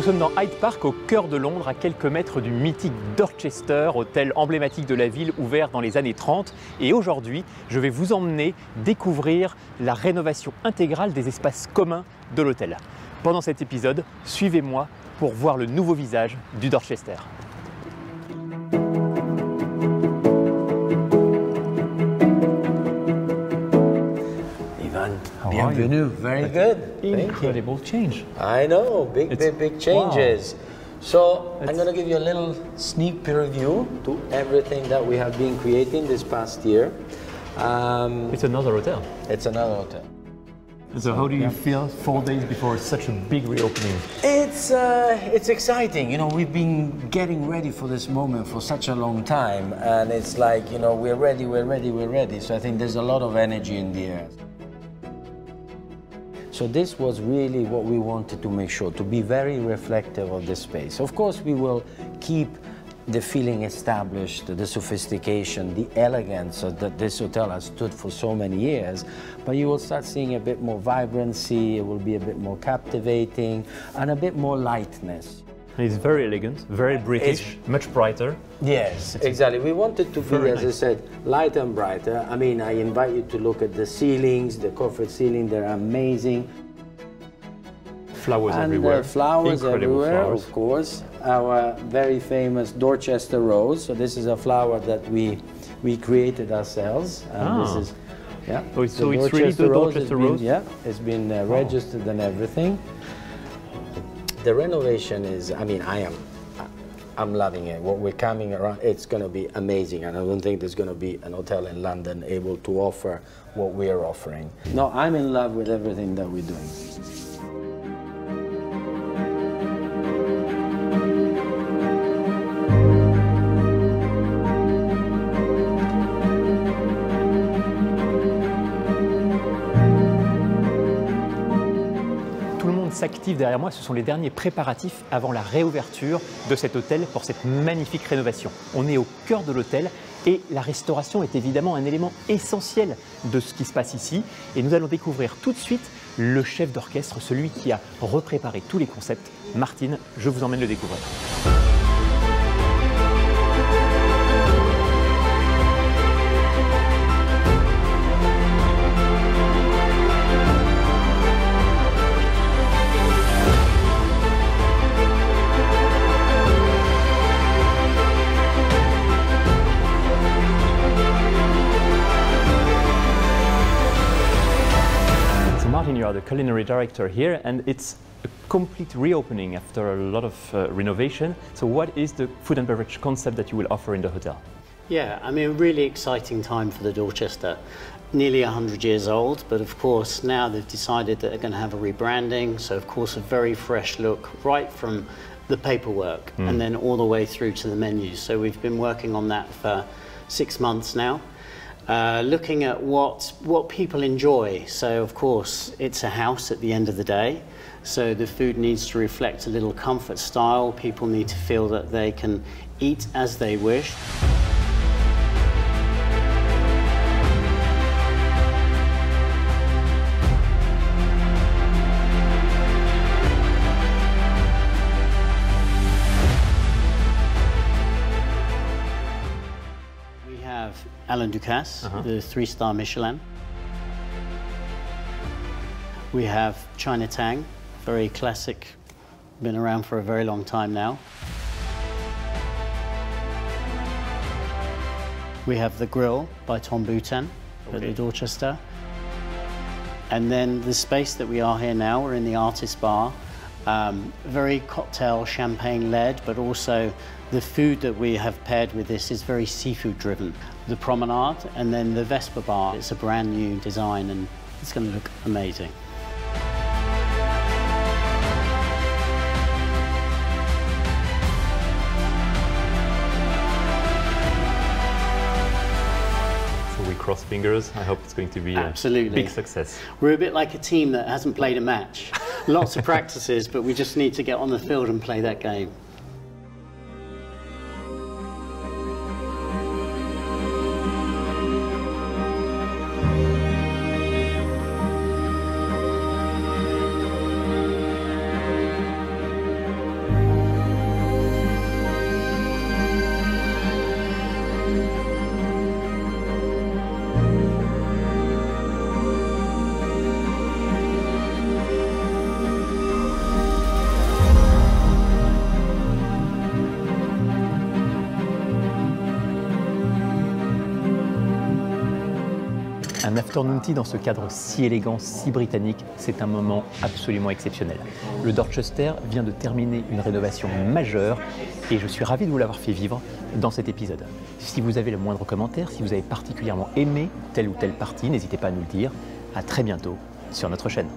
dans Hyde Park, au cœur de Londres, à quelques mètres du mythique Dorchester, hôtel emblématique de la ville ouvert dans les années 30. Et aujourd'hui, je vais vous emmener découvrir la rénovation intégrale des espaces communs de l'hôtel. Pendant cet épisode, suivez-moi pour voir le nouveau visage du Dorchester. Ivan, How are you? bienvenue. Very good. Thank you. Incredible change. I know, big, It's- big, big changes. So I'm going to give you a little sneak preview to everything that we have been creating this past year. Um, It's another hotel. it's another hotel. So how do you feel four days before such a big reopening? It's uh, it's exciting. You know, we've been getting ready for this moment for such a long time, and it's like you know we're ready, we're ready, we're ready. So I think there's a lot of energy in the air. So this was really what we wanted to make sure to be very reflective of the space. Of course, we will keep the feeling established, the sophistication, the elegance that this hotel has stood for so many years, but you will start seeing a bit more vibrancy, it will be a bit more captivating, and a bit more lightness. It's very elegant, very British, much brighter. Yes, exactly. We wanted to be, Very as I said, light and brighter. I mean, I invite you to look at the ceilings, the corporate ceiling, they're amazing. Flowers and everywhere. uh, flowers Incredible everywhere, flowers. of course. Our very famous Dorchester rose. So this is a flower that we we created ourselves. And Ah. this is yeah. So it's- the so it's really the Dorchester been- rose? Yeah, it's been uh, registered and everything. The renovation is. I mean, I am. I'm loving it. What we're coming around, it's going to be amazing, and I don't think there's going to be an hotel in London able to offer what we're offering. No, I'm in love with everything that we're doing. S'active derrière moi. Ce sont les derniers préparatifs avant la réouverture de cet hôtel pour cette magnifique rénovation. On est au cœur de l'hôtel et la restauration est évidemment un élément essentiel de ce qui se passe ici. Et nous allons découvrir tout de suite le chef d'orchestre, celui qui a repréparé tous les concepts. Martine, je vous emmène le découvrir. You are the culinary director here, and it's a complete reopening after a lot of uh, renovation. So what is the food and beverage concept that you will offer in the hotel? Yeah, I mean, a really exciting time for the Dorchester. Nearly 100 years old, but of course now they've decided that they're going to have a rebranding. So, of course, a very fresh look right from the paperwork and then all the way through to the menus. So, we've been working on that for six months now. Uh, looking at what what people enjoy. So of course it's a house at the end of the day. So the food needs to reflect a little comfort style. People need to feel that they can eat as they wish. Alain Ducasse, uh-huh. the three-star Michelin. We have China Tang, very classic, been around for a very long time now. We have The Grill by Tom Booton at the Dorchester. And then the space that we are here now, we're in the artist bar. Um, very cocktail champagne led, but also the food that we have paired with this is very seafood driven. The promenade and then the Vesper bar, it's a brand new design and it's going to look amazing. Cross fingers. I hope it's going to be a big success. We're a bit like a team that hasn't played a match. Lots of practices, but we just need to get on the field and play that game. Un afternoon dans ce cadre si élégant, si britannique, c'est un moment absolument exceptionnel. Le Dorchester vient de terminer une rénovation majeure et je suis ravi de vous l'avoir fait vivre dans cet épisode. Si vous avez le moindre commentaire, si vous avez particulièrement aimé telle ou telle partie, n'hésitez pas à nous le dire. À très bientôt sur notre chaîne.